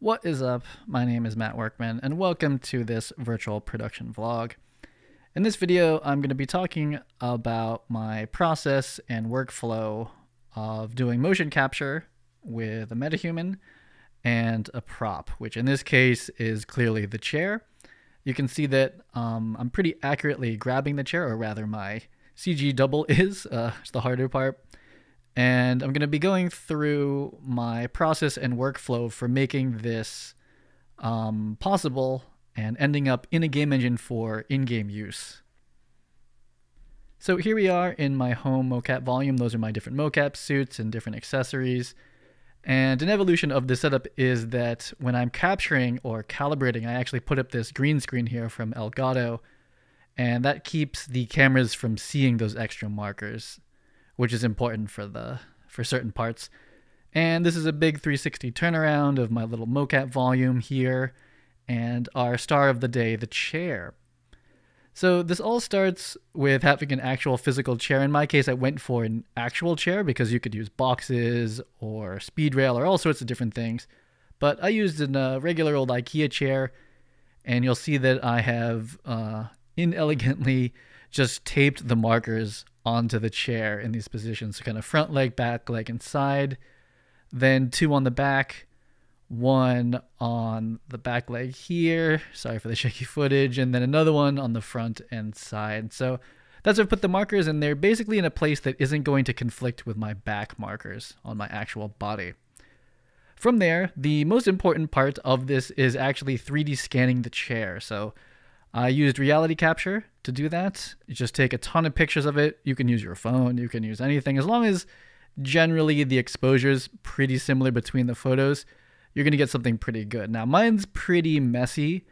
What is up? My name is Matt Workman, and welcome to this virtual production vlog. In this video, I'm going to be talking about my process and workflow of doing motion capture with a metahuman and a prop, which in this case is clearly the chair. You can see that um, I'm pretty accurately grabbing the chair, or rather my CG double is, uh, it's the harder part. And I'm going to be going through my process and workflow for making this um, possible and ending up in a game engine for in-game use. So here we are in my home mocap volume. Those are my different mocap suits and different accessories. And an evolution of the setup is that when I'm capturing or calibrating, I actually put up this green screen here from Elgato, and that keeps the cameras from seeing those extra markers which is important for the for certain parts. And this is a big 360 turnaround of my little mocap volume here and our star of the day, the chair. So this all starts with having an actual physical chair. In my case, I went for an actual chair because you could use boxes or speed rail or all sorts of different things. But I used a uh, regular old IKEA chair, and you'll see that I have uh, inelegantly just taped the markers onto the chair in these positions. So kind of front leg, back leg, and side. Then two on the back, one on the back leg here. Sorry for the shaky footage. And then another one on the front and side. So that's where I put the markers, and they're basically in a place that isn't going to conflict with my back markers on my actual body. From there, the most important part of this is actually 3D scanning the chair. So I used reality capture to do that. You just take a ton of pictures of it. You can use your phone, you can use anything. As long as generally the exposure is pretty similar between the photos, you're going to get something pretty good. Now, mine's pretty messy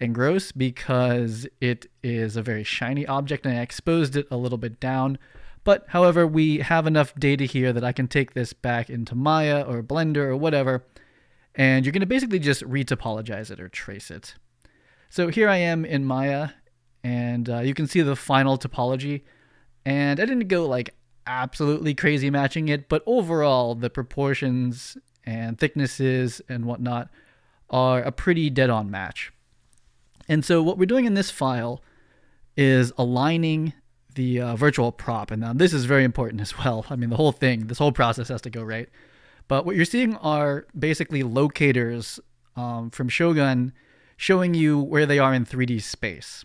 and gross because it is a very shiny object and I exposed it a little bit down. But however, we have enough data here that I can take this back into Maya or Blender or whatever, and you're going to basically just retopologize it or trace it. So here I am in Maya, and uh, you can see the final topology. And I didn't go like absolutely crazy matching it, but overall the proportions and thicknesses and whatnot are a pretty dead-on match. And so what we're doing in this file is aligning the uh, virtual prop. And now this is very important as well. I mean, the whole thing, this whole process has to go right. But what you're seeing are basically locators um, from Shogun showing you where they are in 3D space.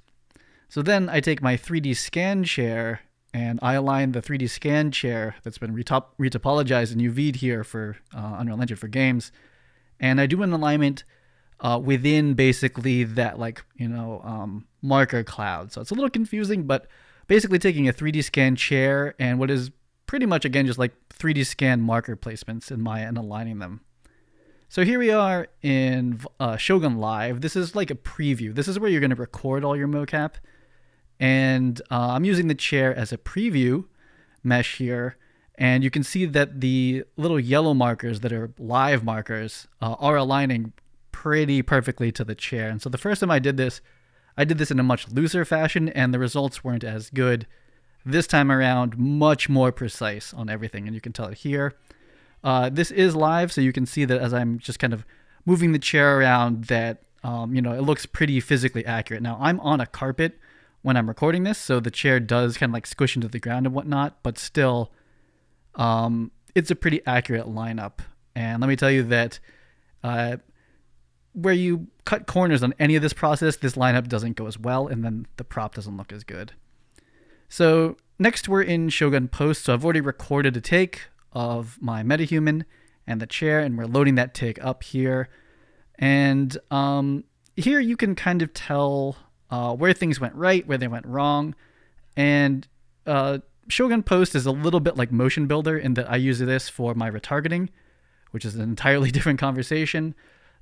So then I take my 3D scan chair and I align the 3D scan chair that's been retop- retopologized and UV'd here for uh, Unreal Engine for games, and I do an alignment uh, within basically that like you know um, marker cloud. So it's a little confusing, but basically taking a 3D scan chair and what is pretty much again just like 3D scan marker placements in Maya and aligning them. So here we are in uh, Shogun Live. This is like a preview. This is where you're going to record all your mocap. And uh, I'm using the chair as a preview mesh here. And you can see that the little yellow markers that are live markers uh, are aligning pretty perfectly to the chair. And so the first time I did this, I did this in a much looser fashion and the results weren't as good. This time around, much more precise on everything. And you can tell it here. Uh, this is live, so you can see that as I'm just kind of moving the chair around, that um, you know it looks pretty physically accurate. Now I'm on a carpet when I'm recording this, so the chair does kind of like squish into the ground and whatnot, but still, um, it's a pretty accurate lineup. And let me tell you that uh, where you cut corners on any of this process, this lineup doesn't go as well, and then the prop doesn't look as good. So next we're in Shogun Post. So I've already recorded a take of my metahuman and the chair, and we're loading that take up here. And um, here you can kind of tell uh, where things went right, where they went wrong. And uh, Shogun Post is a little bit like Motion Builder in that I use this for my retargeting, which is an entirely different conversation.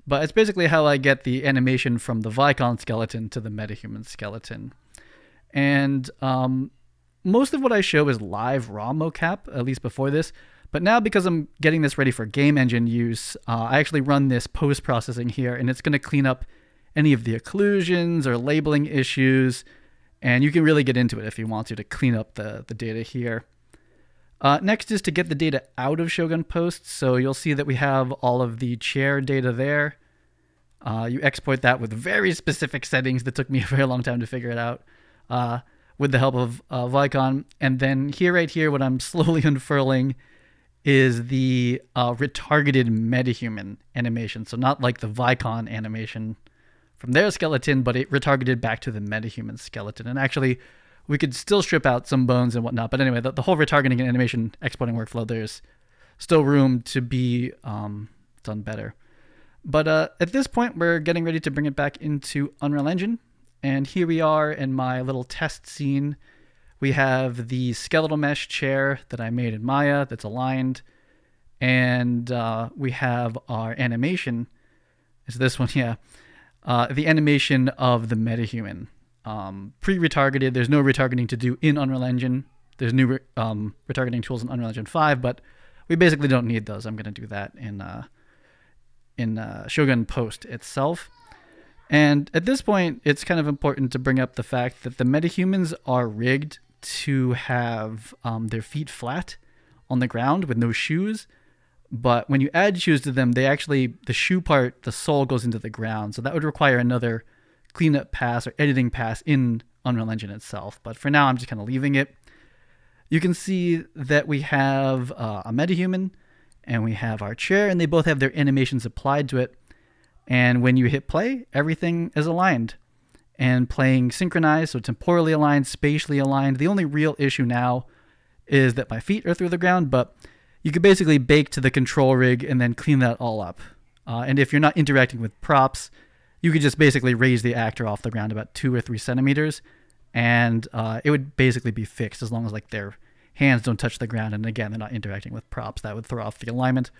But it's basically how I get the animation from the Vicon skeleton to the metahuman skeleton. And um, most of what I show is live raw mocap, at least before this. But now because I'm getting this ready for game engine use, uh, I actually run this post-processing here and it's going to clean up any of the occlusions or labeling issues. And you can really get into it if you want to to clean up the, the data here. Uh, next is to get the data out of Shogun Post. So you'll see that we have all of the chair data there. Uh, you export that with very specific settings that took me a very long time to figure it out uh, with the help of Vicon. And then here, right here, what I'm slowly unfurling is the uh, retargeted metahuman animation. So not like the Vicon animation from their skeleton, but it retargeted back to the metahuman skeleton. And actually, we could still strip out some bones and whatnot. But anyway, the, the whole retargeting and animation exporting workflow, there's still room to be um, done better. But uh, at this point, we're getting ready to bring it back into Unreal Engine. And here we are in my little test scene. We have the skeletal mesh chair that I made in Maya that's aligned. And uh, we have our animation. Is this one? Yeah. Uh, the animation of the metahuman. Um, pre-retargeted. There's no retargeting to do in Unreal Engine. There's new re- um, retargeting tools in Unreal Engine 5, but we basically don't need those. I'm going to do that in uh, in uh, Shogun Post itself. And at this point, it's kind of important to bring up the fact that the metahumans are rigged to have um, their feet flat on the ground with no shoes. But when you add shoes to them, they actually, the shoe part, the sole goes into the ground. So that would require another cleanup pass or editing pass in Unreal Engine itself. But for now, I'm just kind of leaving it. You can see that we have uh, a metahuman and we have our chair, and they both have their animations applied to it. And when you hit play, everything is aligned and playing synchronized, so temporally aligned, spatially aligned. The only real issue now is that my feet are through the ground, but you could basically bake to the control rig and then clean that all up. Uh, and if you're not interacting with props, you could just basically raise the actor off the ground about two or three centimeters, and uh, it would basically be fixed as long as like their hands don't touch the ground. And again, they're not interacting with props. That would throw off the alignment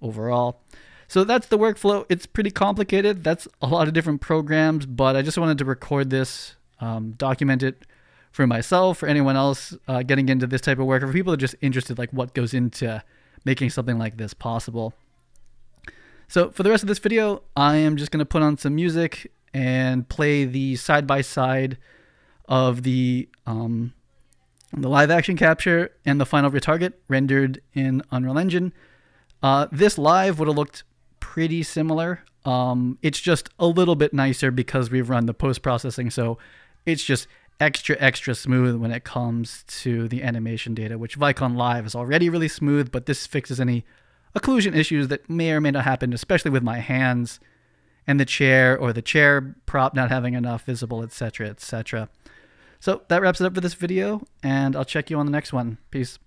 overall. So that's the workflow. It's pretty complicated. That's a lot of different programs, but I just wanted to record this, um, document it for myself, for anyone else uh, getting into this type of work, or for people that are just interested, like what goes into making something like this possible. So for the rest of this video, I am just going to put on some music and play the side-by-side -side of the um, the live action capture and the final retarget rendered in Unreal Engine. Uh, this live would have looked pretty similar. Um, it's just a little bit nicer because we've run the post processing, so it's just extra, extra smooth when it comes to the animation data, which Vicon Live is already really smooth, but this fixes any occlusion issues that may or may not happen, especially with my hands and the chair or the chair prop not having enough visible, etc., etc. So that wraps it up for this video, and I'll check you on the next one. Peace.